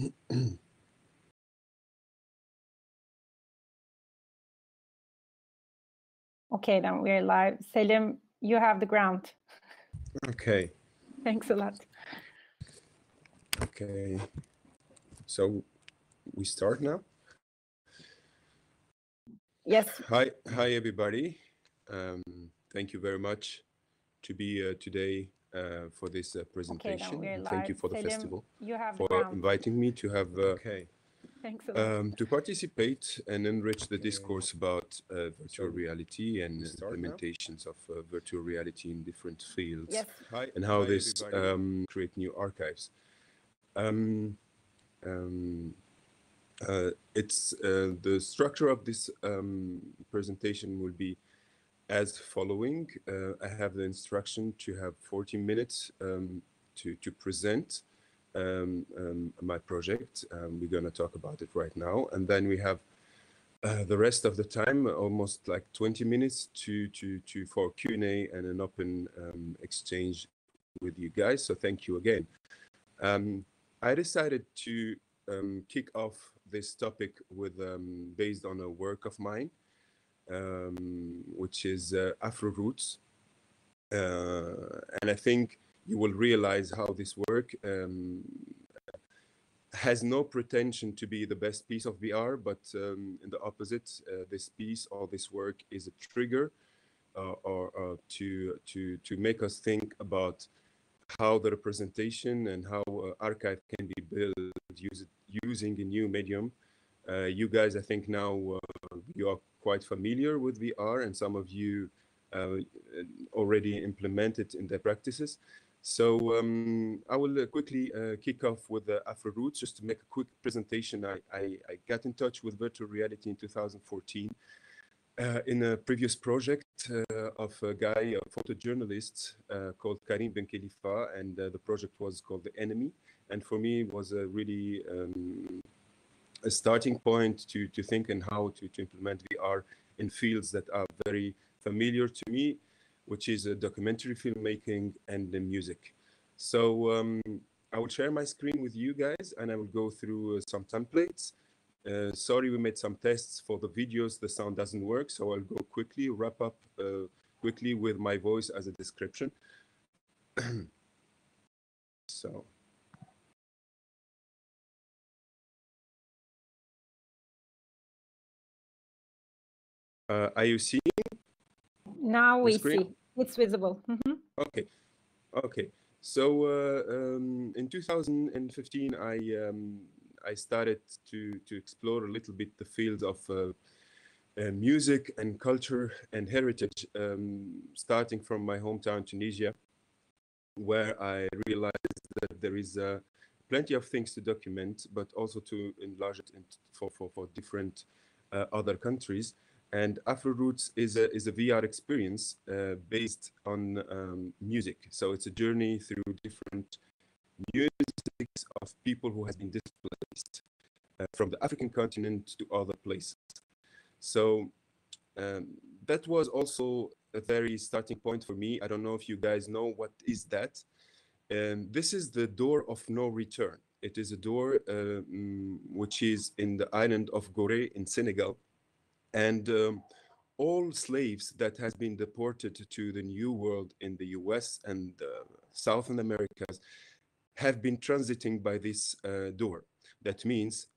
Okay, then we're live. Selim, you have the ground. Okay. Thanks a lot. Okay. So we start now. Yes. Hi, hi everybody. Um, thank you very much to be uh, today for this uh, Okay, presentation. we're and. Thank you for the Selim, festival you have for ground. inviting me to have uh, okay Thanks a lot. um, to participate and enrich the discourse about uh, virtual reality and start now? implementations of uh, virtual reality in different fields. Yes. Hi, and how hi, this um, create new archives. Um, um, uh, it's uh, the structure of this um, presentation will be as following. Uh, I have the instruction to have 40 minutes um, to to present um, um, my project. Um, we're going to talk about it right now, and then we have uh, the rest of the time, almost like 20 minutes to to to for Q and an open um, exchange with you guys. So thank you again. Um, I decided to kick off this topic with based on a work of mine, um, which is uh, Afroroutes, uh, and I think you will realize how this work um, has no pretension to be the best piece of VR, but um, in the opposite, uh, this piece or this work is a trigger uh, or to to to make us think about how the representation and how uh, archive can be built using a new medium. Uh, you guys, I think now uh, you are quite familiar with VR, and some of you uh, already implemented in their practices. So um, I will uh, quickly uh, kick off with Afroroutes just to make a quick presentation. I, I, I got in touch with virtual reality in 2014 uh, in a previous project uh, of a guy, a photojournalist uh, called Karim Ben Khelifa, and uh, the project was called The Enemy. And for me, it was a really um, a starting point to, to think and how to, to implement VR in fields that are very familiar to me, which is uh, documentary filmmaking and the music. So um, I will share my screen with you guys and I will go through uh, some templates. Uh, sorry, we made some tests for the videos. The sound doesn't work, so I'll go quickly, wrap up uh, quickly with my voice as a description. so. Uh, are you seeing? Now we screen? see. It's visible. Mhm. Okay, okay. So uh, um, in 2015, I um, I started to to explore a little bit the field of uh, uh, music and culture and heritage, um, starting from my hometown Tunisia, where I realized that there is uh, plenty of things to document, but also to enlarge it for, for for different uh, other countries. And Afroroutes is a is a VR experience uh, based on um, music. So it's a journey through different musics of people who has been displaced uh, from the African continent to other places. So um, that was also a very starting point for me. I don't know if you guys know what is that. Um, this is the door of no return. It is a door uh, mm, which is in the island of Gorée in Senegal and um, all slaves that has been deported to the new world in the US and uh, Southern Americas have been transiting by this uh, door. That means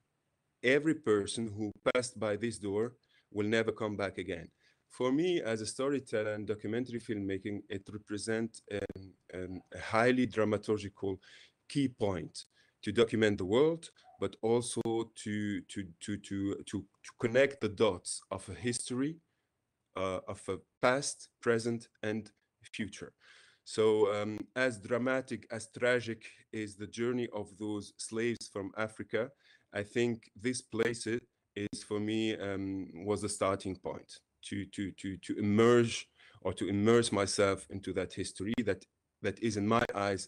every person who passed by this door will never come back again. For me, as a storyteller and documentary filmmaking, it represents a highly dramaturgical key point to document the world, but also to to to to to, to connect the dots of a history, uh, of a past, present, and future. So, um, as dramatic as tragic is the journey of those slaves from Africa, I think this place is for me um, was a starting point to to to to emerge or to immerse myself into that history that that is in my eyes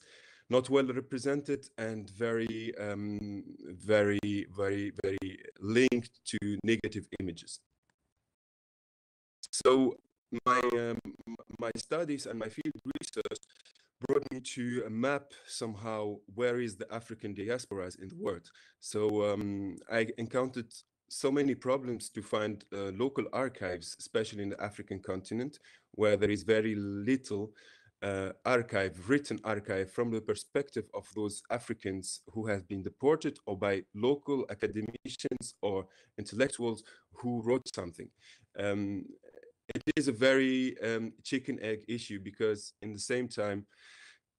not well represented and very um, very very very linked to negative images so my um, my studies and my field research brought me to map somehow where is the African diasporas in the world. So um, I encountered so many problems to find uh, local archives, especially in the African continent, where there is very little uh, archive, written archive from the perspective of those Africans who have been deported or by local academicians or intellectuals who wrote something. Um, it is a very um, chicken egg issue because in the same time,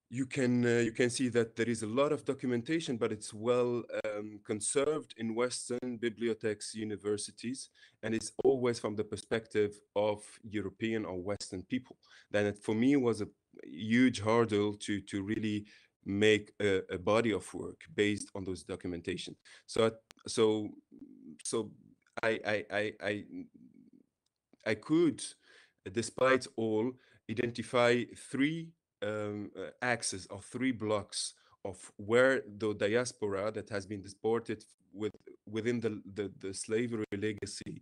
you can uh, you can see that there is a lot of documentation, but it's well um, conserved in Western bibliotheques, universities, and it's always from the perspective of European or Western people. Then it, for me was a huge hurdle to to really make a, a body of work based on those documentation. So so so I I I I, I could, despite all, identify three um, uh, axes or three blocks of where the diaspora that has been deported with within the, the, the slavery legacy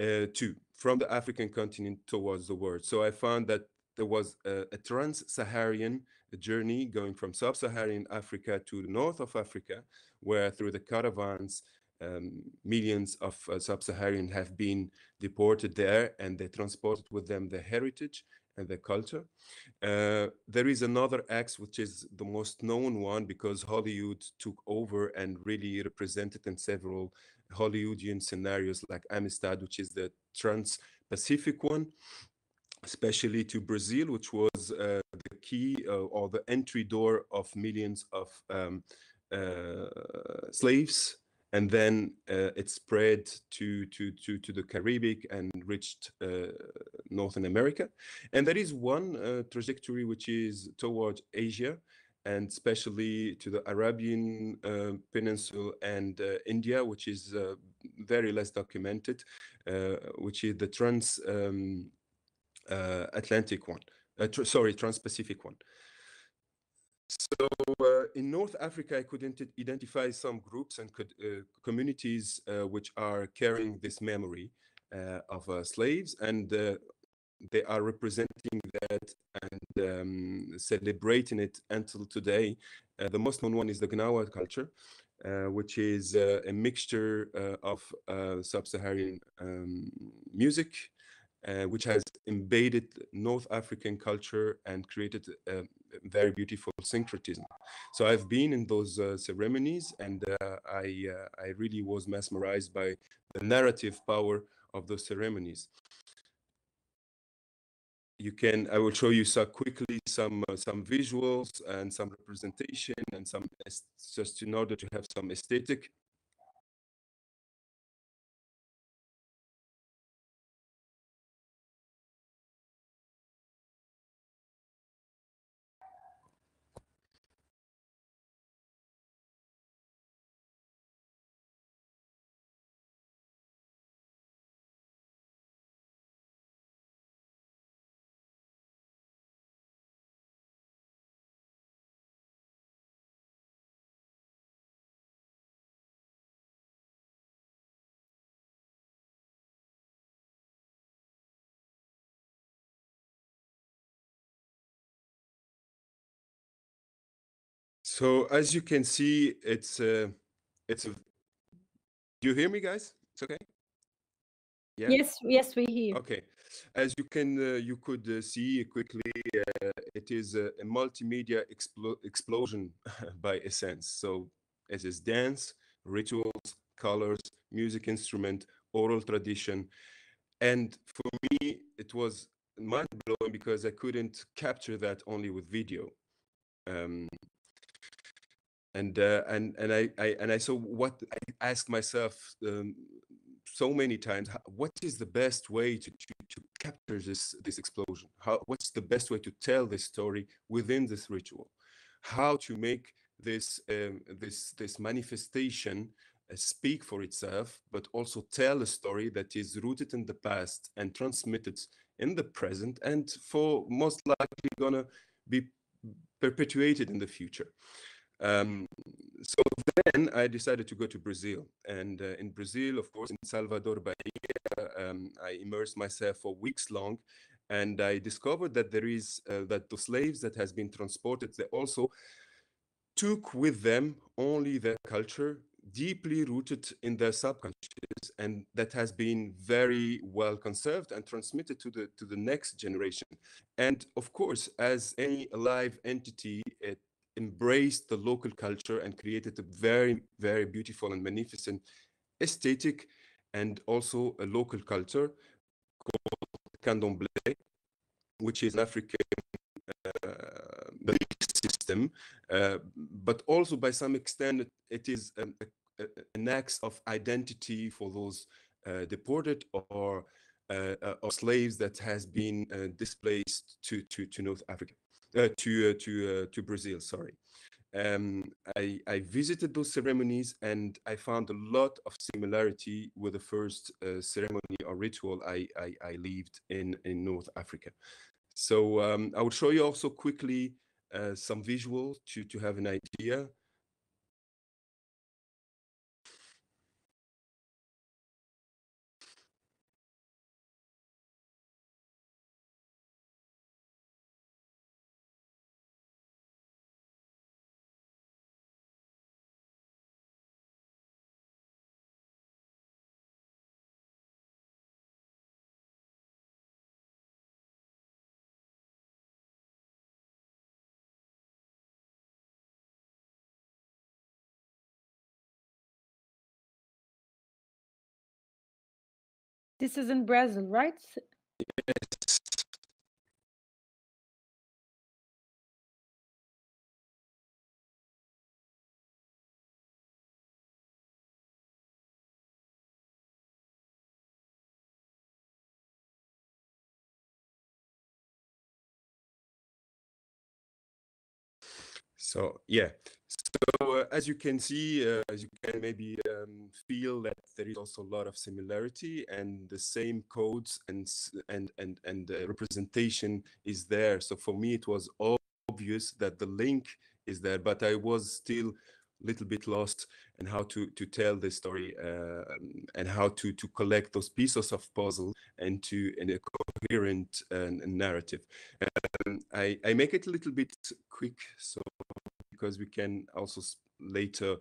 uh, to from the African continent towards the world. So I found that there was a, a trans-Saharan journey going from sub-Saharan Africa to the north of Africa, where through the caravans, um, millions of uh, sub-Saharan have been deported there and they transported with them their heritage and the culture. Uh, there is another axe, which is the most known one because Hollywood took over and really represented in several Hollywoodian scenarios like Amistad, which is the trans-Pacific one, especially to Brazil, which was uh, the key uh, or the entry door of millions of um, uh, slaves and then uh, it spread to to to to the Caribbean and reached uh, Northern America. And there is one uh, trajectory which is toward Asia, and especially to the Arabian uh, Peninsula and uh, India, which is uh, very less documented, which is the trans um, Atlantic one. Tr sorry, trans-Pacific one. So uh, in North Africa, I could identify some groups and could, uh, communities uh, which are carrying this memory uh, of uh, slaves, and uh, they are representing that and um, celebrating it until today. the most known one is the Gnawa culture, which is a mixture of sub-Saharan um, music, uh, which has invaded North African culture and created a very beautiful syncretism. So I've been in those uh, ceremonies and uh, I, uh, I really was mesmerized by the narrative power of those ceremonies. You can, I will show you so quickly some uh, some visuals and some representation and some just in order to have some aesthetic So as you can see, it's a, uh, it's a, do you hear me guys? It's okay? Yeah. Yes, yes, we hear. Okay. As you can, uh, you could uh, see quickly, uh, it is a, a multimedia explo explosion by essence. So it is dance, rituals, colors, music instrument, oral tradition. And for me, it was mind blowing because I couldn't capture that only with video. Um, and uh, and and I, I and I saw what I asked myself um, so many times what is the best way to, to, to capture this this explosion? How what's the best way to tell this story within this ritual? How to make this um, this this manifestation uh, speak for itself but also tell a story that is rooted in the past and transmitted in the present and for most likely gonna be perpetuated in the future um, so then I decided to go to Brazil. And uh, in Brazil, of course, in Salvador Bahia, um, I immersed myself for weeks long. and I discovered that there is uh, that the slaves that has been transported, they also took with them only their culture deeply rooted in their subconscious and that has been very well conserved and transmitted to the to the next generation and of course as any alive entity it embraced the local culture and created a very very beautiful and magnificent aesthetic and also a local culture called candomblé which is an african uh, system, uh, but also by some extent it is um, a, a, an act of identity for those uh, deported or uh, uh, or slaves that has been uh, displaced to to to North Africa, to to to Brazil. Sorry. Um, I, I, visited those ceremonies and I found a lot of similarity with the first ceremony or ritual I, I, I lived in in North Africa. So um, I will show you also quickly uh, some visuals to, to have an idea. This is in Brazil, right? Yes. So yeah, so uh, as you can see, uh, as you can maybe um, feel that there is also a lot of similarity and the same codes and and and and uh, representation is there. So for me, it was obvious that the link is there, but I was still a little bit lost in how to to tell the story uh, and how to to collect those pieces of puzzle into in a coherent uh, narrative. Um, I I make it a little bit quick so because we can also later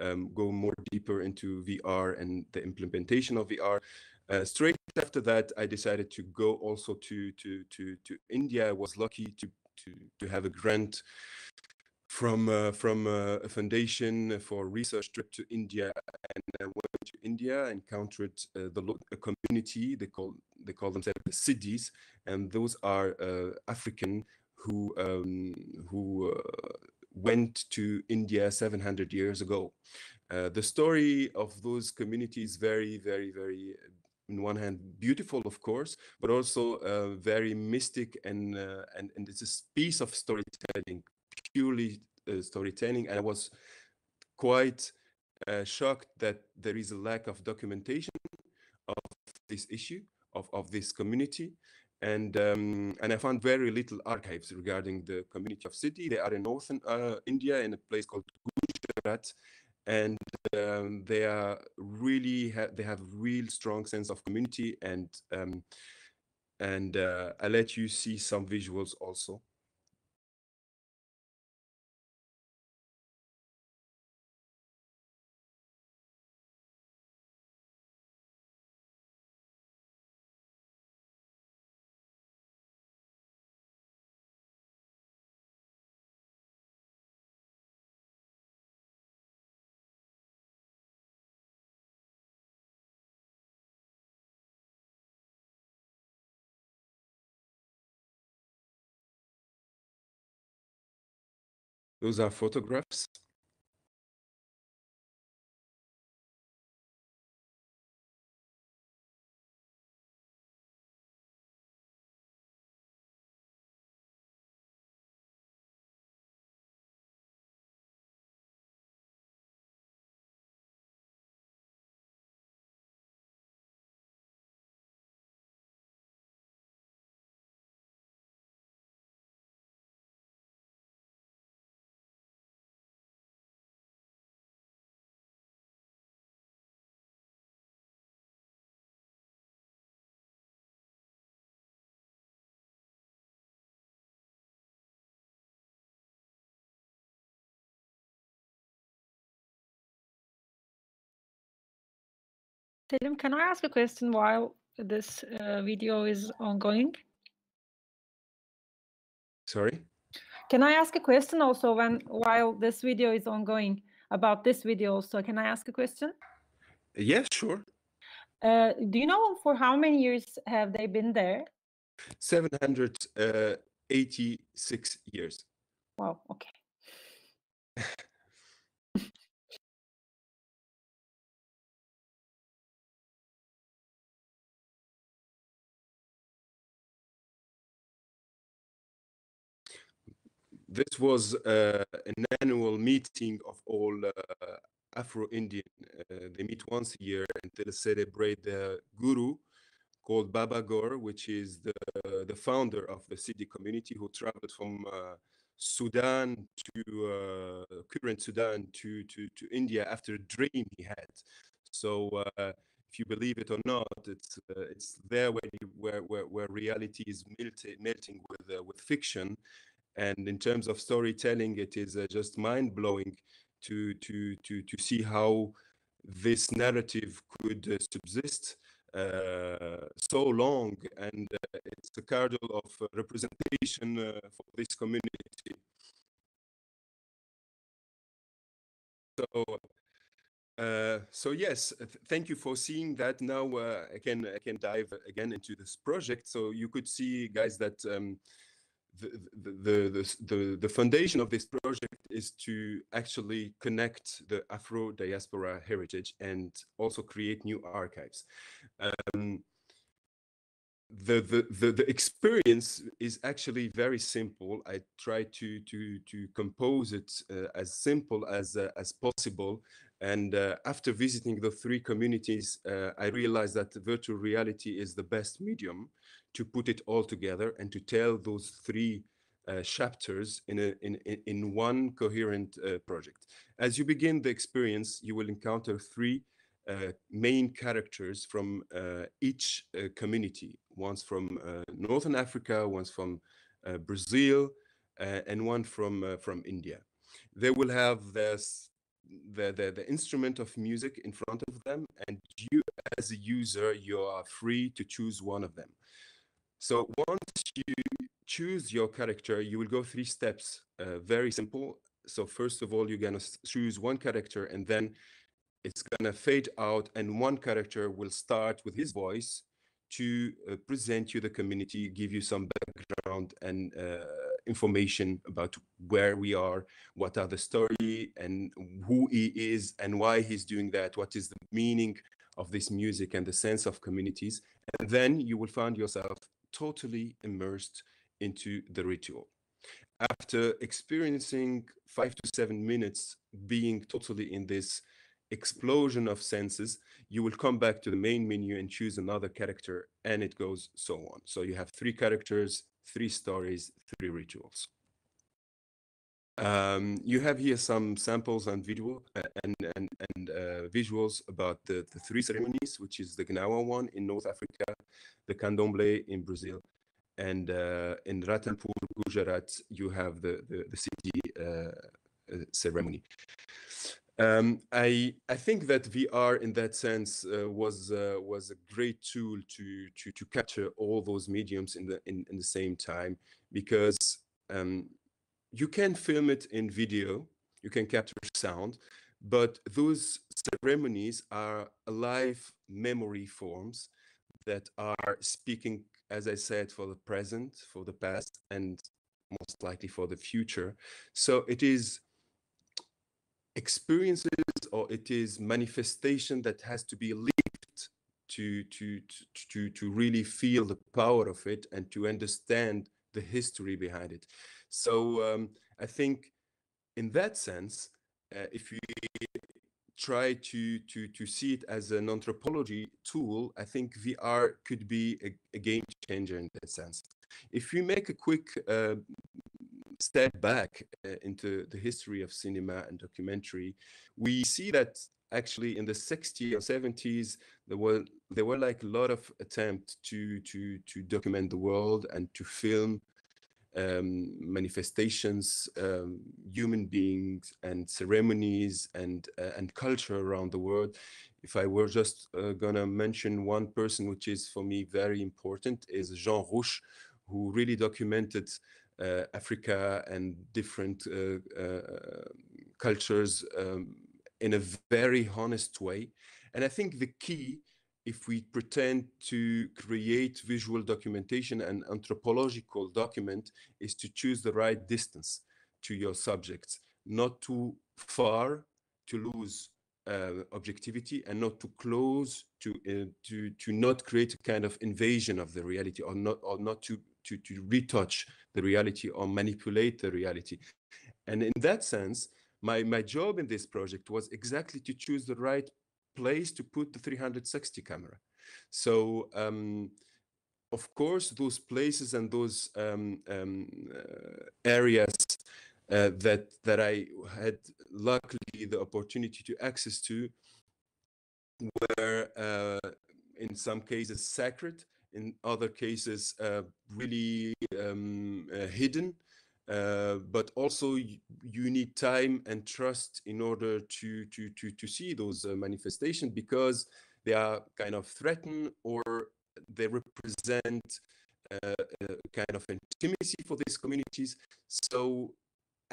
um, go more deeper into VR and the implementation of VR. Uh, straight after that, I decided to go also to to to to India. I was lucky to to to have a grant from uh, from uh, a foundation for research trip to India, and I went to India, encountered uh, the community. They call they call themselves the Siddhis, and those are uh, African who um, who uh, went to India 700 years ago. Uh, the story of those communities very, very, very, in one hand, beautiful, of course, but also uh, very mystic and, uh, and, and it's a piece of storytelling, purely uh, storytelling. And I was quite uh, shocked that there is a lack of documentation of this issue, of, of this community and um, and I found very little archives regarding the community of Siddi. They are in northern uh, India in a place called Gujarat, and um, they are really ha they have real strong sense of community and um, and uh, I'll let you see some visuals also. Those are photographs. Selim, can I ask a question while this uh, video is ongoing? Sorry? Can I ask a question also when while this video is ongoing about this video also? Can I ask a question? Yes, sure. Uh, do you know for how many years have they been there? 786 years. Wow, okay. This was uh, an annual meeting of all uh, Afro-Indian. Uh, they meet once a year and they celebrate the guru called Baba Gore, which is the, the founder of the Sidi community who traveled from uh, Sudan to uh, current Sudan to, to, to India after a dream he had. So uh, if you believe it or not, it's uh, it's there where, where where where reality is melting melting with uh, with fiction, and in terms of storytelling, it is uh, just mind blowing to to to to see how this narrative could uh, subsist uh, so long, and uh, it's a cardinal of uh, representation uh, for this community. So, uh, so yes, th- thank you for seeing that. Now I can I can dive again into this project. So you could see, guys, that um, the, the, the, the, the, foundation of this project is to actually connect the Afro diaspora heritage and also create new archives. Um, the, the, the, the experience is actually very simple. I try to, to, to compose it uh, as simple as, uh, as possible. And uh, after visiting the three communities, uh, I realized that virtual reality is the best medium to put it all together and to tell those three uh, chapters in, a, in, in, one coherent uh, project. As you begin the experience, you will encounter three uh, main characters from uh, each uh, community. One's from uh, Northern Africa, one's from Brazil, and one from from India. They will have this, the, the the instrument of music in front of them, and you, as a user, you are free to choose one of them. So once you choose your character, you will go three steps. Uh, very simple. So first of all, you're gonna choose one character, and then it's gonna fade out, and one character will start with his voice to uh, present you the community, give you some background and uh, information about where we are, what are the story, and who he is, and why he's doing that. What is the meaning of this music and the sense of communities, and then you will find yourself totally immersed into the ritual. After experiencing five to seven minutes being totally in this explosion of senses, you will come back to the main menu and choose another character, and it goes so on. So you have three characters, three stories, three rituals. Um, you have here some samples and visual uh, and and, and uh, visuals about the, the three ceremonies, which is the Gnawa one in North Africa, the Candomblé in Brazil, and uh, in Ratanpur, Gujarat, you have the the, the Siddi uh, uh, ceremony. Um, I I think that VR in that sense uh, was uh, was a great tool to to to capture all those mediums in the in, in the same time because um, you can film it in video, you can capture sound, but those ceremonies are alive memory forms that are speaking, as I said, for the present, for the past, and most likely for the future. So it is experiences or it is manifestation that has to be lived to to to to, really feel the power of it and to understand the history behind it so um, i think in that sense uh, if you try to to to see it as an anthropology tool i think vr could be a, a game changer in that sense. If you make a quick uh, step back uh, into the history of cinema and documentary, we see that actually in the 60s or 70s there were there were like a lot of attempt to to to document the world and to film um, manifestations, um, human beings, and ceremonies and uh, and culture around the world. If I were just uh, gonna mention one person, which is for me very important, is Jean Rouch, who really documented uh, Africa and different uh, uh, cultures um, in a very honest way. And I think the key if we pretend to create visual documentation and anthropological document is to choose the right distance to your subjects, not too far to lose uh, objectivity and not too close to uh, to to not create a kind of invasion of the reality or not or not to to to retouch the reality or manipulate the reality. And in that sense, my my job in this project was exactly to choose the right place to put the 360 camera. So um, of course, those places and those um, um, uh, areas uh, that that I had luckily the opportunity to access to were uh, in some cases sacred, in other cases uh, really um, uh, hidden. Uh, but also you need time and trust in order to to to to see those uh, manifestations because they are kind of threatened or they represent uh, a kind of intimacy for these communities. So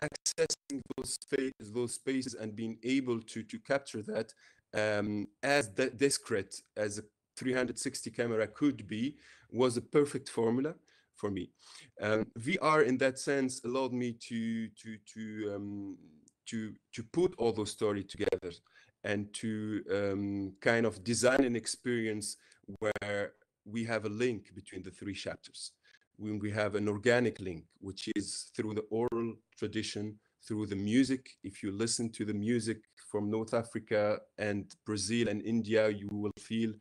accessing those spaces, those spaces and being able to to capture that um, as discreet as a 360 camera could be was a perfect formula for me. Um, VR in that sense allowed me to to to um, to to put all those stories together and to um, kind of design an experience where we have a link between the three chapters. When we have an organic link, which is through the oral tradition, through the music. If you listen to the music from North Africa and Brazil and India, you will feel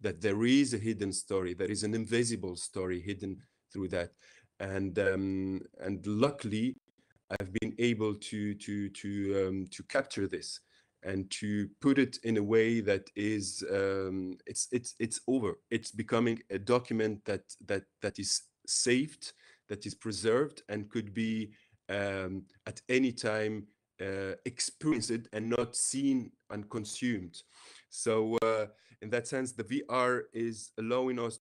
that there is a hidden story, there is an invisible story hidden through that. And um, and luckily, I've been able to to to um, to capture this and to put it in a way that is um, it's it's it's over. It's becoming a document that that that is saved, that is preserved, and could be um, at any time uh, experienced and not seen and consumed. So uh, in that sense, the VR is allowing us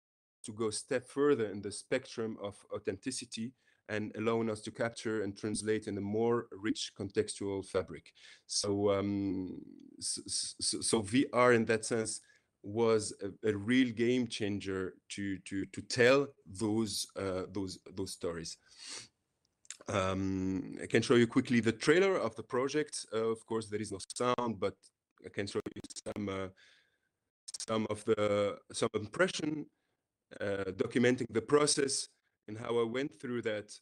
to go step further in the spectrum of authenticity and allowing us to capture and translate in a more rich contextual fabric. So, um, so, so, VR in that sense was a, a, real game changer to to to tell those uh, those those stories. Um, I can show you quickly the trailer of the project. Uh, of course, there is no sound, but I can show you some uh, some of the some impression Uh, documenting the process and how I went through that.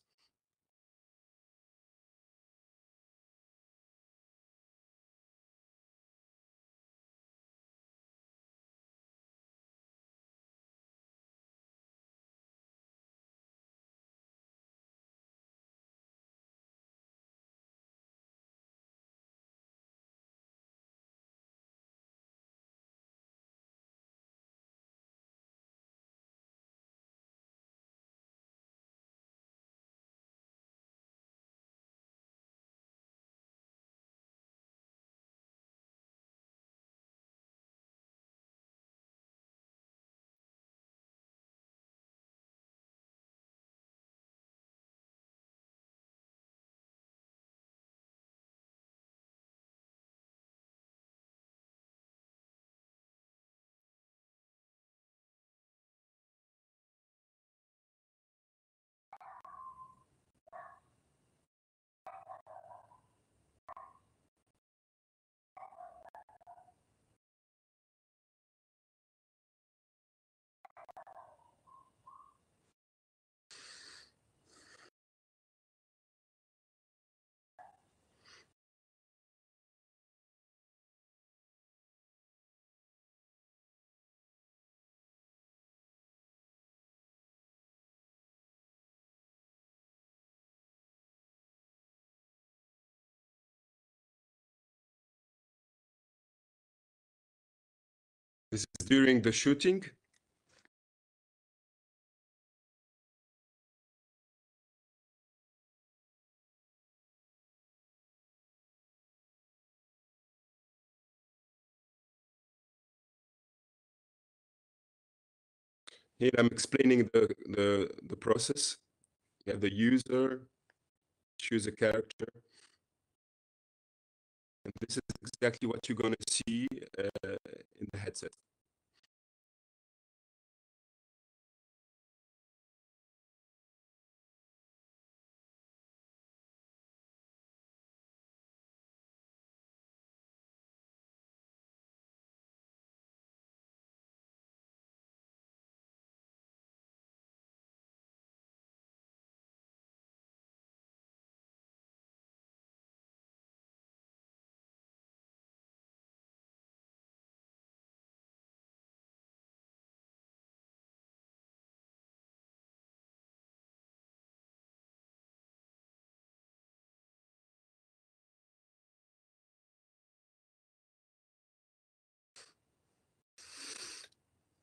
This is during the shooting. Here I'm explaining the, the, the process. You have the user, choose a character, and this is exactly what you're going to see uh, in the headset.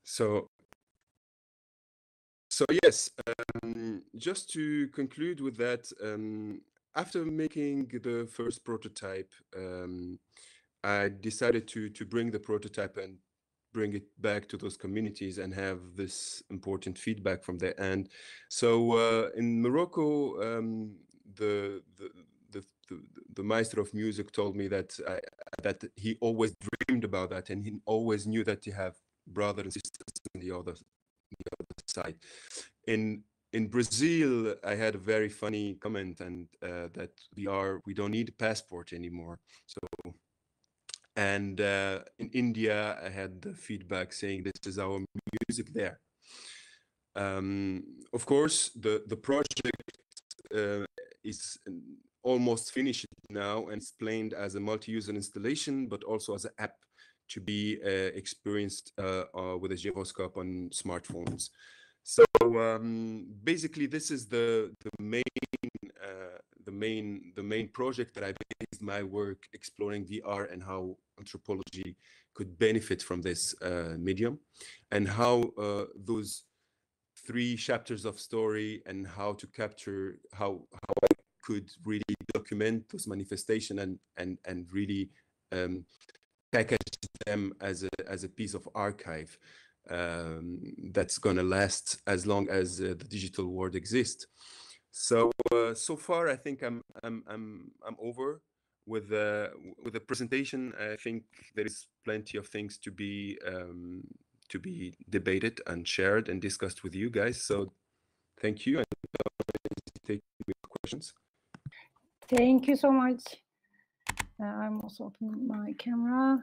So, so yes, um, just to conclude with that, um, after making the first prototype, um, I decided to to bring the prototype and bring it back to those communities and have this important feedback from there. And so uh, in Morocco, um, the, the the, the, the maestro of music told me that I, that he always dreamed about that and he always knew that he have brothers and sisters on the other, the other side. In in Brazil, I had a very funny comment, and uh, that we are we don't need a passport anymore. So, and uh, in India, I had the feedback saying this is our music there. Um, of course, the the project uh, is almost finished now and it's planned as a multi-user installation, but also as an app to be uh, experienced uh, uh, with a gyroscope on smartphones. So um, basically, this is the the main uh, the main the main project that I based my work exploring VR and how anthropology could benefit from this uh, medium, and how uh, those three chapters of story and how to capture how how I could really document those manifestation and and and really um, package them as a as a piece of archive um, that's going to last as long as uh, the digital world exists. So uh, so far, I think I'm I'm I'm I'm over with the with the presentation. I think there is plenty of things to be um, to be debated and shared and discussed with you guys. So thank you and take questions. Thank you so much. I'm also opening my camera.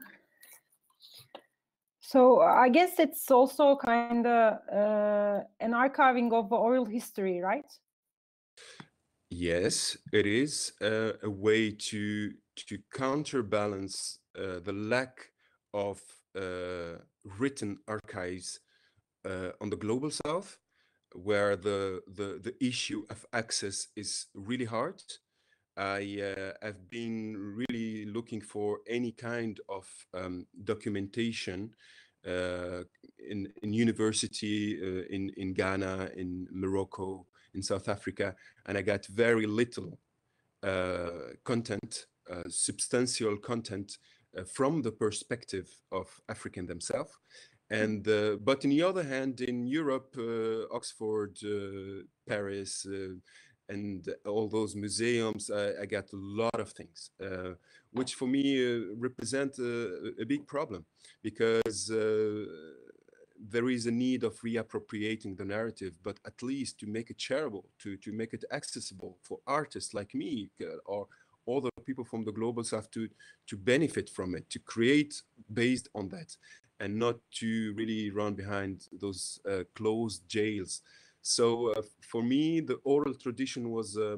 So I guess it's also kind of uh, an archiving of oral history, right? Yes, it is uh, a way to to counterbalance uh, the lack of uh, written archives uh, on the global south, where the, the the issue of access is really hard. I uh, have been really looking for any kind of um, documentation uh, in, in university uh, in, in Ghana, in Morocco, in South Africa, and I got very little uh, content, uh, substantial content uh, from the perspective of African themselves. And but on the other hand, in Europe, Oxford, Paris, and all those museums, uh, I got a lot of things, uh, which for me uh, represent a, a, big problem because uh, there is a need of reappropriating the narrative, but at least to make it shareable, to, to make it accessible for artists like me uh, or other people from the global south to, to benefit from it, to create based on that, and not to really run behind those uh, closed jails so uh, for me, the oral tradition was uh,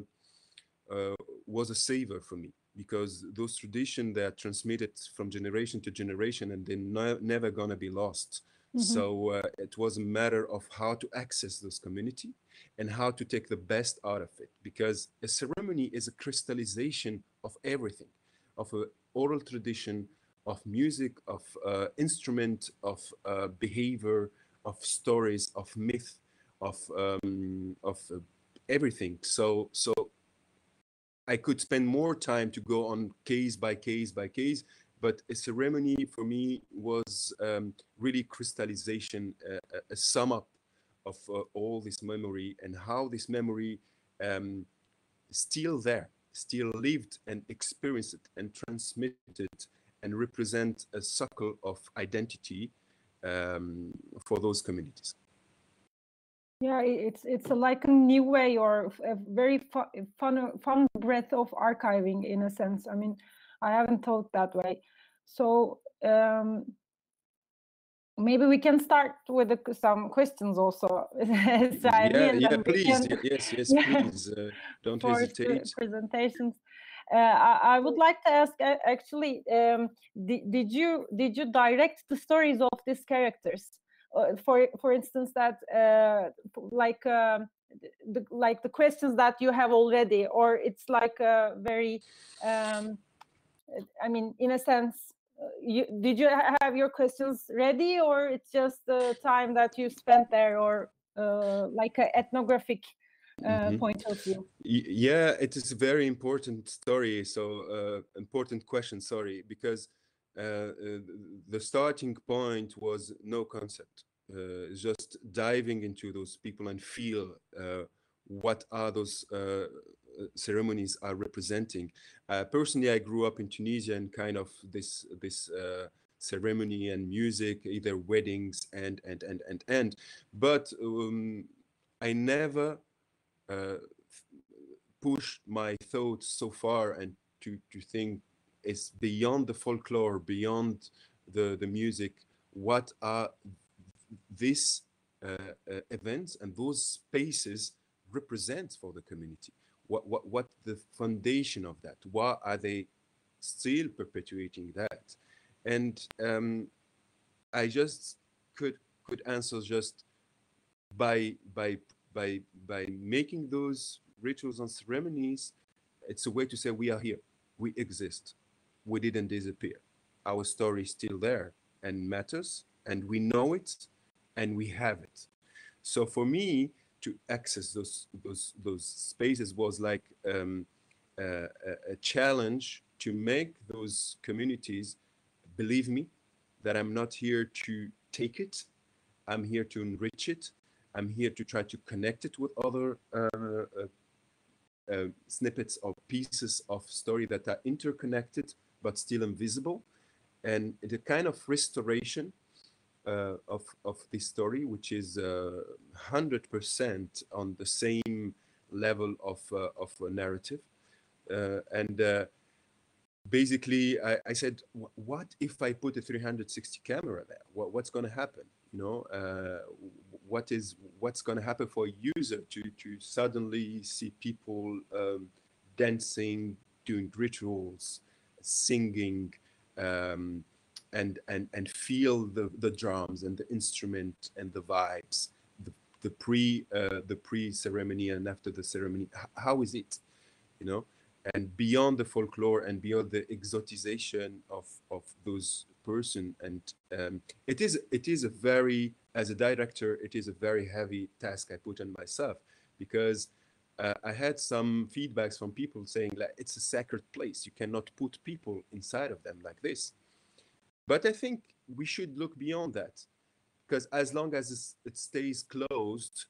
uh, was a saver for me because those traditions they are transmitted from generation to generation and they're never gonna be lost. Mm-hmm. So uh, it was a matter of how to access this community and how to take the best out of it because a ceremony is a crystallization of everything, of an oral tradition, of music, of uh, instrument, of uh, behavior, of stories, of myth, of um, of uh, everything. So so I could spend more time to go on case by case by case, but a ceremony for me was um, really crystallization, uh, a sum up of uh, all this memory and how this memory um, still there, still lived and experienced and transmitted and represent a circle of identity um, for those communities. Yeah, it's it's a, like a new way or a very fun, fun fun breadth of archiving in a sense. I mean, I haven't thought that way. So um, maybe we can start with some questions also. yeah, yeah, please, can, yes, yes, yeah, please, uh, don't hesitate. Presentations. Uh, I, I, would like to ask actually, um, did, did you did you direct the stories of these characters? Uh, for for instance, that uh, like uh, the, like the questions that you have already, or it's like a very, um, I mean, in a sense, you did you have your questions ready or it's just the time that you spent there or uh, like an ethnographic uh, mm -hmm. point of view yeah it is a very important story so uh, important question sorry because uh, uh, the starting point was no concept uh, just diving into those people and feel what are those ceremonies are representing. Uh, personally, I grew up in Tunisia and kind of this this uh, ceremony and music, either weddings and and and and and. But um, I never uh, pushed my thoughts so far and to to think it's beyond the folklore, beyond the the music. What are these uh, uh, events and those spaces represent for the community? what what what the foundation of that why are they still perpetuating that and um, i just could could answer just by by by by making those rituals and ceremonies it's a way to say we are here we exist we didn't disappear our story is still there and matters and we know it and we have it so for me to access those those those spaces was like um, a, a challenge to make those communities believe me that I'm not here to take it. I'm here to enrich it. I'm here to try to connect it with other uh, uh, uh, snippets or pieces of story that are interconnected but still invisible. And the kind of restoration uh, of of this story, which is uh, hundred percent on the same level of uh, of narrative, and basically I, I, said what if i put a 360 camera there what, what's going to happen you know uh, what is what's going to happen for a user to to suddenly see people um, dancing doing rituals singing um, and and and feel the the drums and the instrument and the vibes the, the pre uh, the pre ceremony and after the ceremony. How is it you know? And beyond the folklore and beyond the exotization of of those person and um, it is it is a very as a director it is a very heavy task i put on myself because uh, i had some feedbacks from people saying like it's a sacred place you cannot put people inside of them like this but I think we should look beyond that because as long as it stays closed,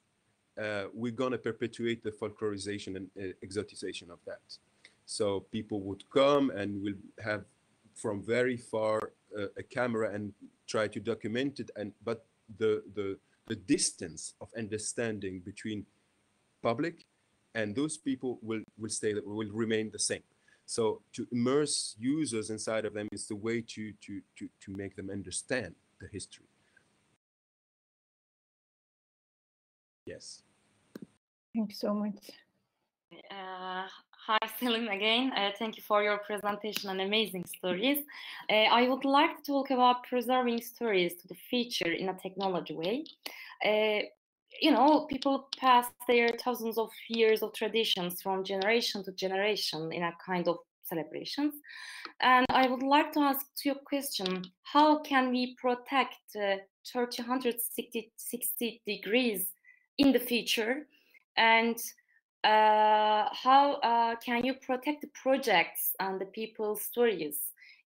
uh, we're to perpetuate the folklorization and uh, exotization of that. So people would come and will have from very far uh, a camera and try to document it. And but the the the distance of understanding between public and those people will will stay that will remain the same. So to immerse users inside of them is the way to, to, to, to make them understand the history. Yes. Thank you so much. Uh, hi, Selim again. Uh, thank you for your presentation and amazing stories. Uh, I would like to talk about preserving stories to the future in a technology way. You know, people pass their thousands of years of traditions from generation to generation in a kind of celebrations. And I would like to ask to your question, how can we protect uh, 360 60 degrees in the future? And uh, how uh, can you protect the projects and the people's stories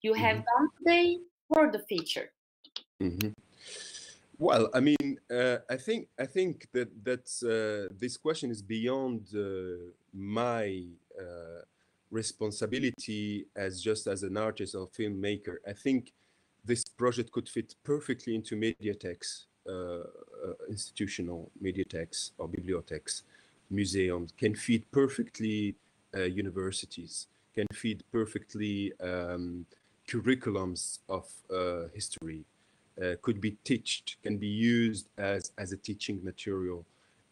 you have mm -hmm. done today for the future? Mm -hmm. Well, I mean, uh, I think I think that that's uh, this question is beyond uh, my uh, responsibility as just as an artist or filmmaker. I think this project could fit perfectly into mediatheks, uh, uh, institutional mediatheks or bibliothèques, museums, can feed perfectly universities, can feed perfectly um, curriculums of history, uh, could be taught, can be used as, as a teaching material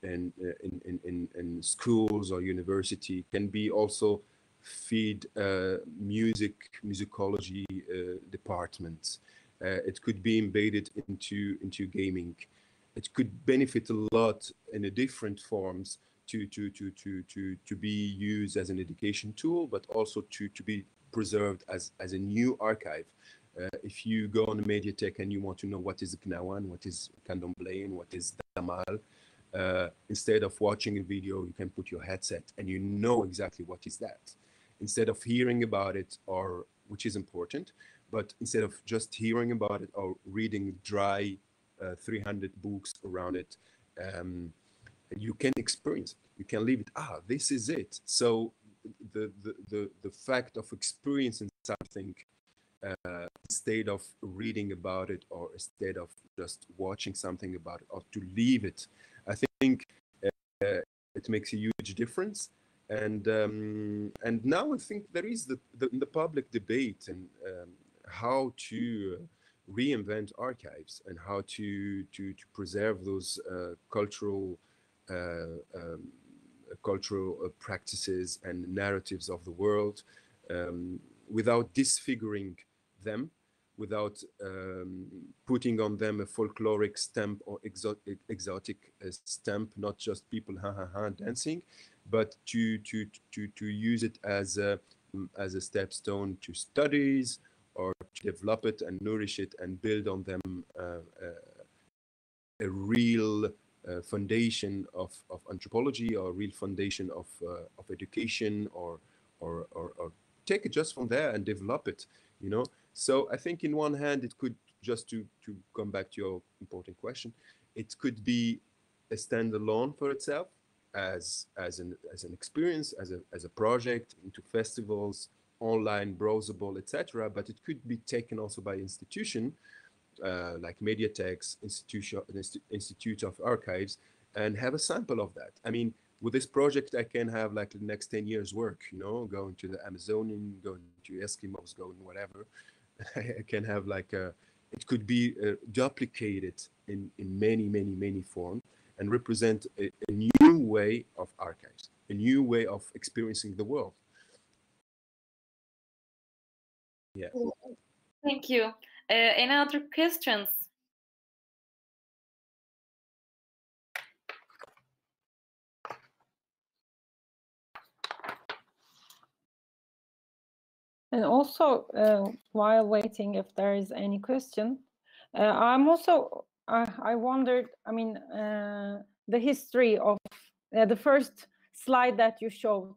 in, uh, in, in, in, in, schools or university, can be also feed uh, music, musicology uh, departments. Uh, it could be embedded into, into gaming. It could benefit a lot in a different forms to, to, to, to, to, to be used as an education tool, but also to, to be preserved as, as a new archive. Uh, if you go on the Mediathek and you want to know what is Knawan, what is Candomblé, what is Dhamal, uh, instead of watching a video, you can put your headset and you know exactly what is that. Instead of hearing about it, or which is important, but instead of just hearing about it or reading dry uh, 300 books around it, um, you can experience it. You can live it. Ah, this is it. So the the the, the fact of experiencing something uh, instead of reading about it or instead of just watching something about it or to leave it. I think uh, it makes a huge difference. And um, and now i think there is the, the, the public debate and um, how to reinvent archives and how to to, to preserve those uh, cultural uh, um, cultural uh, practices and narratives of the world um, without disfiguring them without um, putting on them a folkloric stamp or exotic, exotic uh, stamp, not just people ha ha ha dancing, but to to to to use it as a as a stepstone to studies or to develop it and nourish it and build on them uh, uh, a real uh, foundation of, of anthropology or real foundation of uh, of education or, or or or take it just from there and develop it you know so I think in one hand, it could, just to, to come back to your important question, it could be a standalone for itself as, as, an, as an experience, as a, as a project into festivals, online, browsable, etc. But it could be taken also by institution uh, like Mediatheks, Institution, Institute of Archives, and have a sample of that. I mean, with this project, I can have like the next 10 years work, you know, going to the Amazonian, going to Eskimos, going whatever, I can have like a, it could be uh, duplicated in, in many, many, many forms and represent a, a, new way of archives, a new way of experiencing the world. Yeah. Thank you. Uh, any other questions? And also, uh, while waiting, if there is any question, uh, I'm also, I, I wondered, I mean, uh, the history of uh, the first slide that you showed,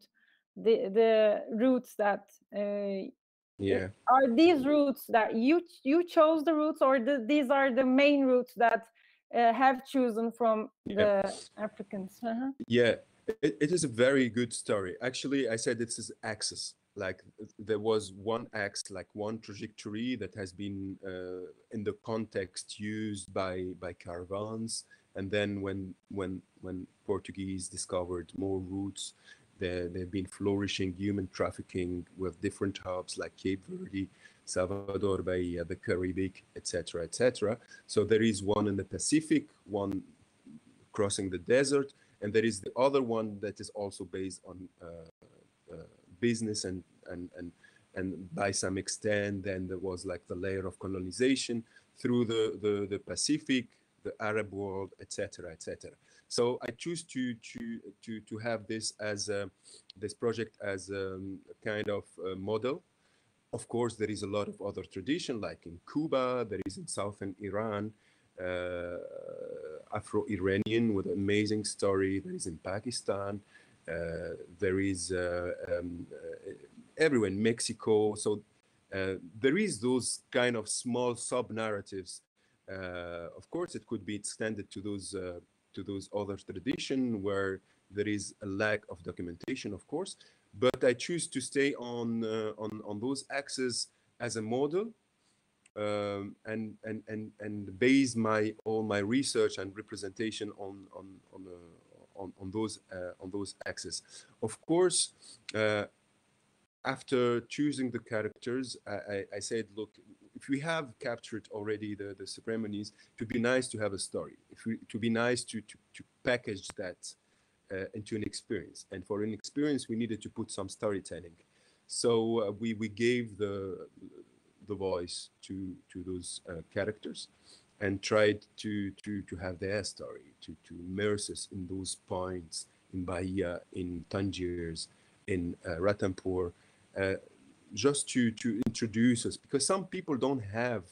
the, the routes that, uh, yeah. Are these routes that you you chose the routes or the, these are the main routes that uh, have chosen from yeah. the Africans? -huh. Yeah, it, it is a very good story. Actually, I said this is access like there was one axe like one trajectory that has been uh, in the context used by by caravans. And then when when when portuguese discovered more routes there they've been flourishing human trafficking with different hubs like cape verde salvador bahia the caribbean etc etc so there is one in the pacific one crossing the desert and there is the other one that is also based on uh, business and and and and by some extent then there was like the layer of colonization through the the, the pacific the arab world etc etc so i choose to to to to have this as a, this project as a, a kind of a model. Of course there is a lot of other tradition like in cuba there is in southern iran uh, afro-iranian with an amazing story there is in pakistan there is uh, um, uh, everywhere in Mexico. So there is those kind of small sub narratives Uh, of course, it could be extended to those uh, to those other tradition where there is a lack of documentation, of course. But I choose to stay on uh, on on those axes as a model um, and and and and base my all my research and representation on on on uh, on, on those uh, on those axes. Of course, uh, after choosing the characters, I, I, I, said, look, if we have captured already the the ceremonies, it would be nice to have a story. If we, it would be nice to to, to package that uh, into an experience. And for an experience, we needed to put some storytelling. So uh, we we gave the the voice to to those uh, characters and tried to to to have their story to to immerse us in those points in Bahia in Tangiers in uh, Ratanpur uh, just to to introduce us because some people don't have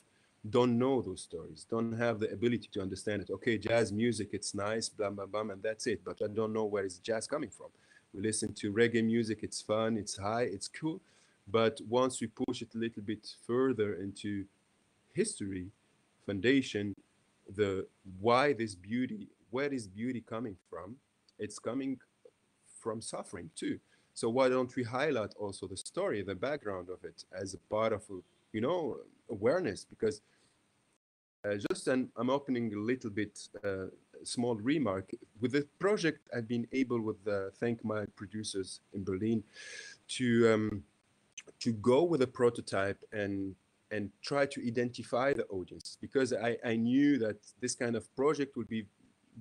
don't know those stories don't have the ability to understand it. Okay jazz music it's nice blah blah blah and that's it but i don't know where is jazz coming from. We listen to reggae music it's fun it's high it's cool but once we push it a little bit further into history, foundation, the why this beauty, where is beauty coming from? It's coming from suffering too. So why don't we highlight also the story, the background of it as a part of, you know, awareness? Because uh, just an, I'm opening a little bit uh, small remark. With the project, I've been able, with uh, thank my producers in Berlin, to um, to go with a prototype and and try to identify the audience because I, I knew that this kind of project would be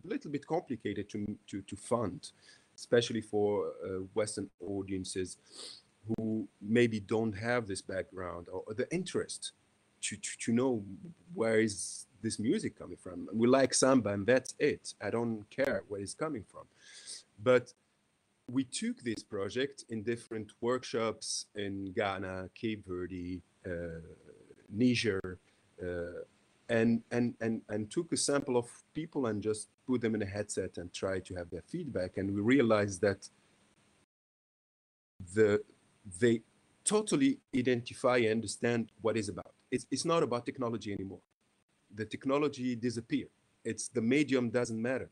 a little bit complicated to, to, to fund, especially for uh, Western audiences who maybe don't have this background or, the interest to, to, to know where is this music coming from. We like samba and that's it. I don't care where it's coming from. But we took this project in different workshops in Ghana, Cape Verde, uh, Niger, uh, and, and, and, and took a sample of people and just put them in a headset and try to have their feedback. And we realized that the, they totally identify and understand what is about. It's, it's not about technology anymore. The technology disappear. It's the medium doesn't matter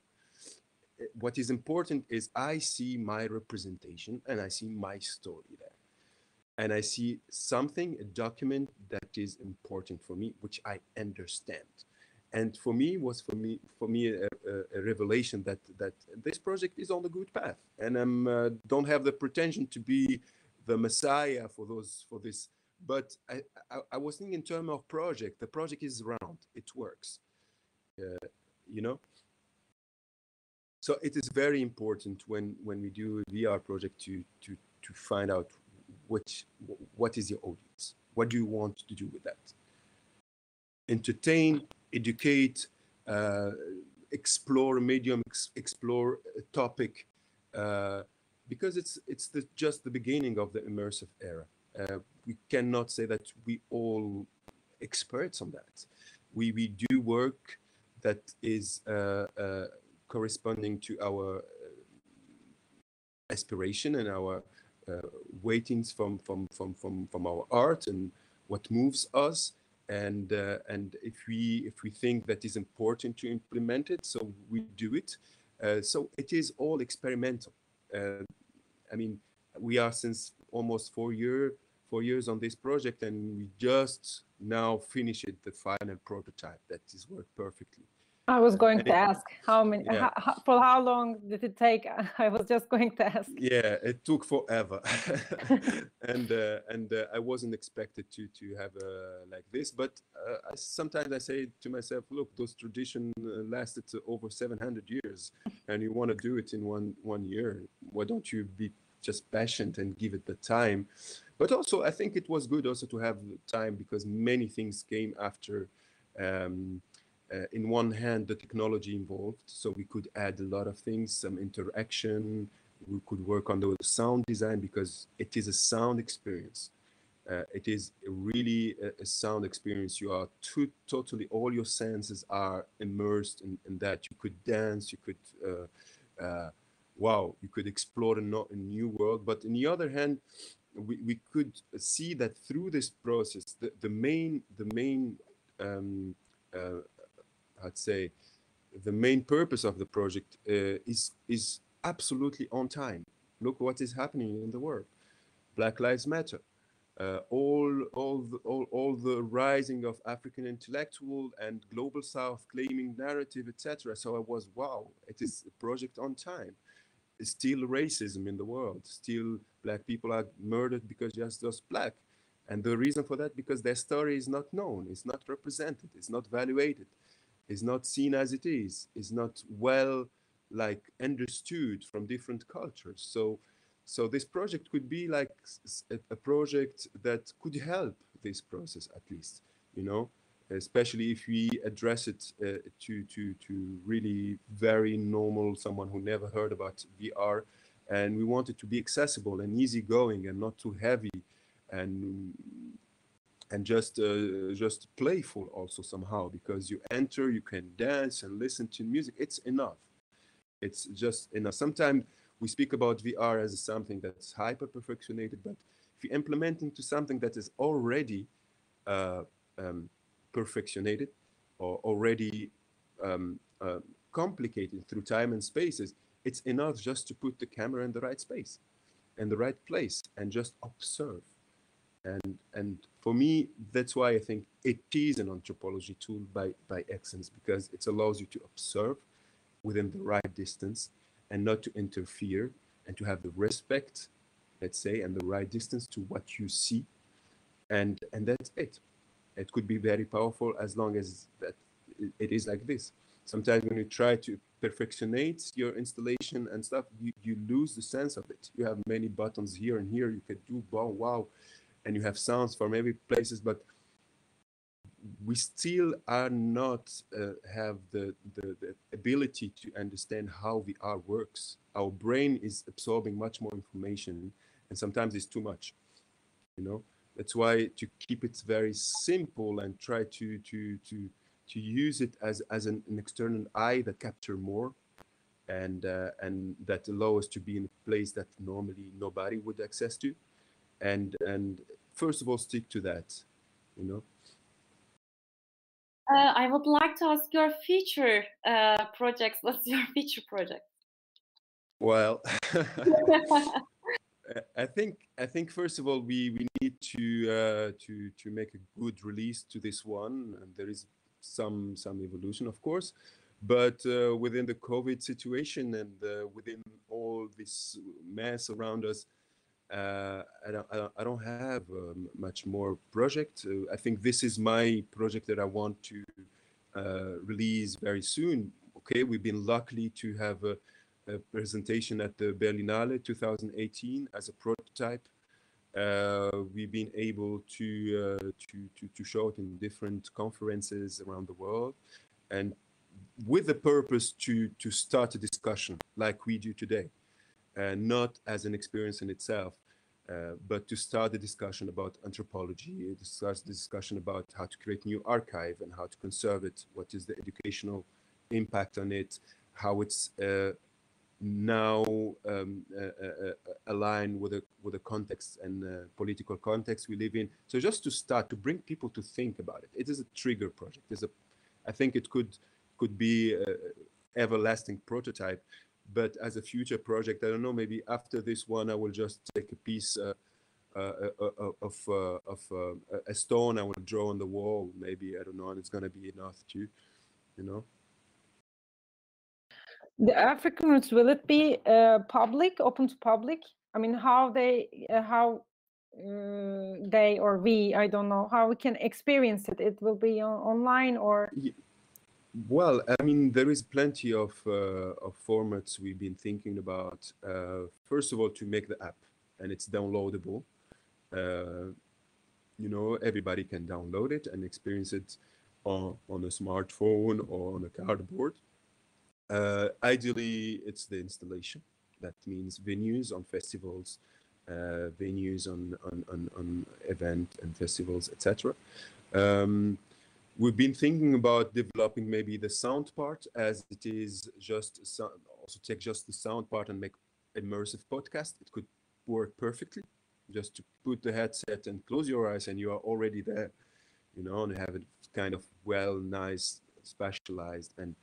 what is important is I see my representation and I see my story there. And I see something, a document that is important for me, which I understand. And for me was for me for me a, a, a revelation that that this project is on the good path, and I'm uh, don't have the pretension to be the messiah for those for this. But I, I, I was thinking in terms of project. The project is round. It works. Uh, you know so it is very important when when we do a VR project to to to find out which what is your audience, what do you want to do with that? Entertain, educate, uh, explore medium, ex explore a topic, uh, because it's it's the, just the beginning of the immersive era. Uh, we cannot say that we all experts on that. We we do work that is uh, uh, corresponding to our uh, aspiration and our uh, waitings from, from, from, from, from our art and what moves us. And, uh, and if, we, if we think that is important to implement it, so we do it. so it is all experimental. I mean, we are since almost four year four years on this project and we just now finished the final prototype that is worked perfectly I was going to ask how many, yeah. how, for how long did it take? I was just going to ask. Yeah, it took forever, and uh, and uh, I wasn't expected to to have uh, like this. But uh, I, sometimes I say to myself, look, those tradition uh, lasted over 700 years, and you want to do it in one one year. Why don't you be just patient and give it the time? But also, I think it was good also to have time because many things came after. Um, uh, in one hand, the technology involved, so we could add a lot of things, some interaction. We could work on the sound design because it is a sound experience. Uh, it is really a, a, sound experience. You are too, totally, all your senses are immersed in, in that. You could dance, you could, uh, uh wow, you could explore a, no, a, new world. But on the other hand, we, we could see that through this process, the, the main, the main um, uh, I'd say the main purpose of the project uh, is is absolutely on time. Look what is happening in the world. Black Lives Matter. Uh, all, all, the, all, all the rising of African intellectual and global South claiming narrative, etc. So I was, wow, it is a project on time. Still racism in the world. Still black people are murdered because just just black. And the reason for that, because their story is not known, it's not represented, it's not valuated, is not seen as it is, is not well like understood from different cultures. So, so this project could be like a, a project that could help this process at least, you know, especially if we address it uh, to to to really very normal someone who never heard about VR, and we want it to be accessible and easygoing and not too heavy, and and just uh, just playful also somehow because you enter you can dance and listen to music. It's enough. It's just enough. Sometimes we speak about vr as something that's hyper perfectionated but if you implement into something that is already uh, um, perfectionated or already um, uh, complicated through time and spaces it's enough just to put the camera in the right space in the right place and just observe and and for me that's why i think it is an anthropology tool by by excellence because it allows you to observe within the right distance and not to interfere and to have the respect let's say and the right distance to what you see. And and that's it. It could be very powerful as long as that it is like this. Sometimes when you try to perfectionate your installation and stuff you, you lose the sense of it. You have many buttons here and here. You can do wow wow and you have sounds from every places but we still are not uh, have the, the, the ability to understand how VR works. Our brain is absorbing much more information, and sometimes it's too much. You know, that's why to keep it very simple and try to to to to use it as as an, an external eye that capture more, and uh, and that allow us to be in a place that normally nobody would access to and and first of all stick to that you know? Uh, i would like to ask your future uh, projects. What's your future project? Well I think I think first of all we, we need to uh, to to make a good release to this one, and there is some some evolution, of course, but uh, within the COVID situation and uh, within all this mess around us, uh, I, don't, I, don't, have um, much more project. Uh, I think this is my project that I want to uh, release very soon. Okay, we've been lucky to have a, a presentation at the Berlinale 2018 as a prototype. Uh, we've been able to, uh, to, to, to show it in different conferences around the world and with the purpose to, to start a discussion like we do today uh, not as an experience in itself, uh, but to start the discussion about anthropology, start the discussion about how to create new archive and how to conserve it, what is the educational impact on it, how it's uh, now um, uh, uh, uh, aligned with the with a context and political context we live in. So just to start to bring people to think about it, it is a trigger project. It's a, I think it could could be everlasting prototype but as a future project, I don't know, maybe after this one, I will just take a piece uh, uh, uh, uh of, uh, of uh, a stone I will draw on the wall, maybe, I don't know, and it's going to be enough too, you know? The African roots, will it be public, open to public? I mean, how they, how they or we, I don't know, how we can experience it. It will be on, online or? Well, I mean, there is plenty of, uh, of formats we've been thinking about. Uh, first of all, to make the app, and it's downloadable. Uh, you know, everybody can download it and experience it on, on a smartphone or on a cardboard. Uh, ideally, it's the installation. That means venues on festivals, uh, venues on, on, on, on event and festivals, etc. Um, We've been thinking about developing maybe the sound part as it is just so, also take just the sound part and make immersive podcast. It could work perfectly. Just to put the headset and close your eyes and you are already there, you know, and have a kind of well, nice specialized and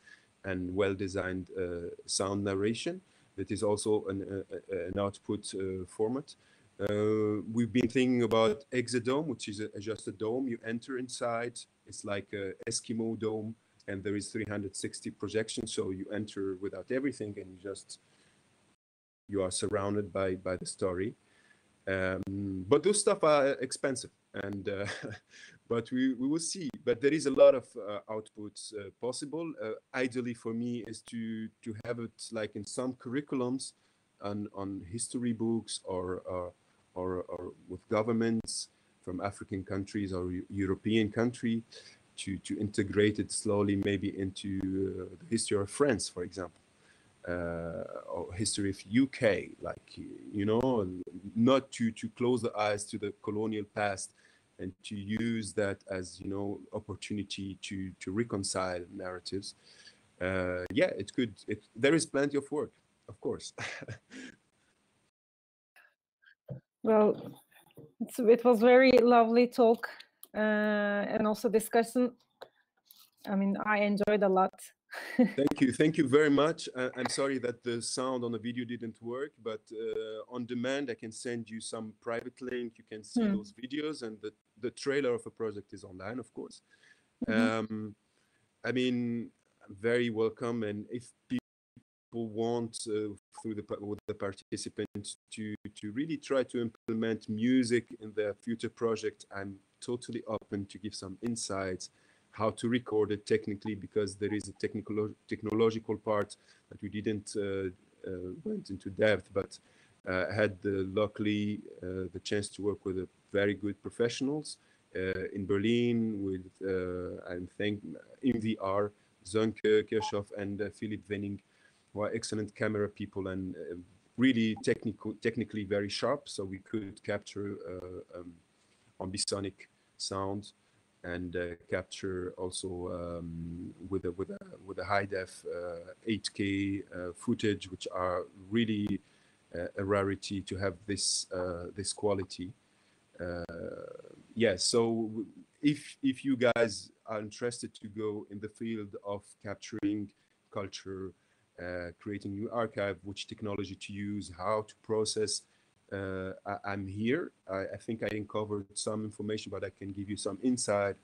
and well-designed uh, sound narration that is also an, uh, an output uh, format. Uh, we've been thinking about Exadome, which is a, just a dome. You enter inside, it's like a Eskimo dome, and there is 360 projections. So you enter without everything, and you just you are surrounded by by the story. Um, but those stuff are expensive, and uh, but we, we will see. But there is a lot of uh, outputs uh, possible. Uh, ideally, for me, is to to have it like in some curriculums, on on history books or or or, with governments from African countries or European country, to to integrate it slowly, maybe into uh, the history of France, for example. Uh, or history of UK, like you know, not to to close the eyes to the colonial past, and to use that as you know opportunity to to reconcile narratives. Uh, yeah, it could. It there is plenty of work, of course. well, it was very lovely talk uh, and also discussion. I mean, I enjoyed a lot. thank you thank you very much uh, i'm sorry that the sound on the video didn't work but uh, on demand i can send you some private link you can see hmm. those videos and the, the trailer of a project is online of course mm-hmm. um, i mean very welcome and if people want uh, through the with the participants to to really try to implement music in their future project. I'm totally open to give some insights how to record it technically because there is a technical technological part that we didn't uh, uh, went into depth, but uh, had luckily the chance to work with very good professionals in Berlin with I'm think MVR, Sönke Kirchhoff, and Philipp Wenning, who are excellent camera people and really technical, technically very sharp. So we could capture uh, um, ambisonic sound and uh, capture also um, with a with a with a high def 8K uh, uh, footage, which are really a rarity to have this this quality. yeah, so if if you guys are interested to go in the field of capturing culture, uh, creating new archive, which technology to use, how to process uh, I, am here. I, I, think I uncovered some information, but I can give you some insight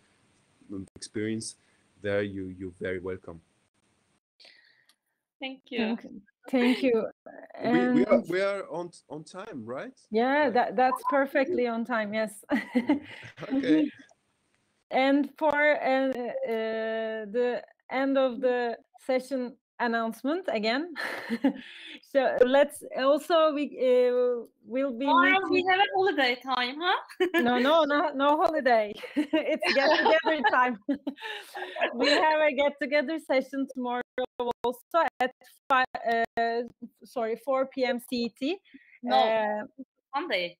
experience. There, you you're very welcome. Thank you. Thank you. We, we, are we are on on time, right? Yeah, that that's perfectly on time. Yes. okay. and for uh, uh, the end of the session, announcement again. so let's also we uh, will be. Tomorrow we have a holiday time, huh? no, no, no, no holiday. it's get together time. we have a get together session tomorrow also at five. Uh, sorry, four p.m. CET. No, uh, Monday.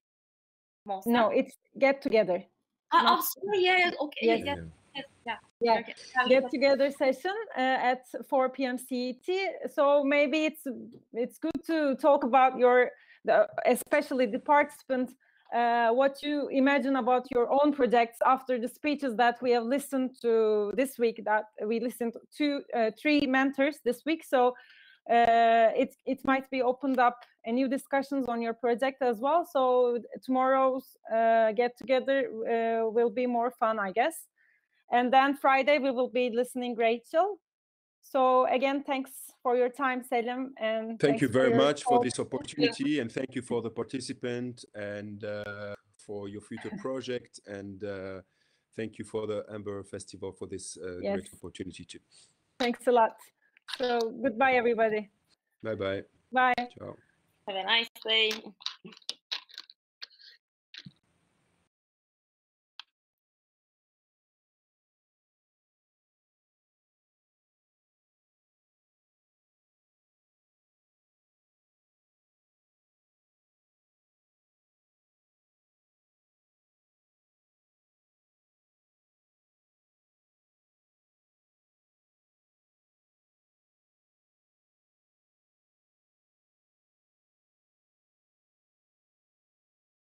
No, it's get together. Ah, oh, sorry, yeah, okay, yes. yeah yeah yeah. Yeah get together session uh, at 4 p.m cet so maybe it's it's good to talk about your the, especially the participants uh, what you imagine about your own projects after the speeches that we have listened to this week that we listened to uh, three mentors this week. So uh, it it might be opened up a new discussions on your project as well. So tomorrow's uh, get together uh, will be more fun i guess and then Friday, we will be listening Rachel. So again, thanks for your time, Selim. And thank you very for much for this opportunity. And thank you for the participant and uh, for your future project. And uh, thank you for the Amber Festival for this uh, yes. great opportunity too. Thanks a lot. So goodbye, everybody. Bye-bye. Bye. Ciao. Have a nice day.